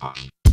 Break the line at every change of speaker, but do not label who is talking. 時